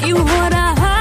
you what I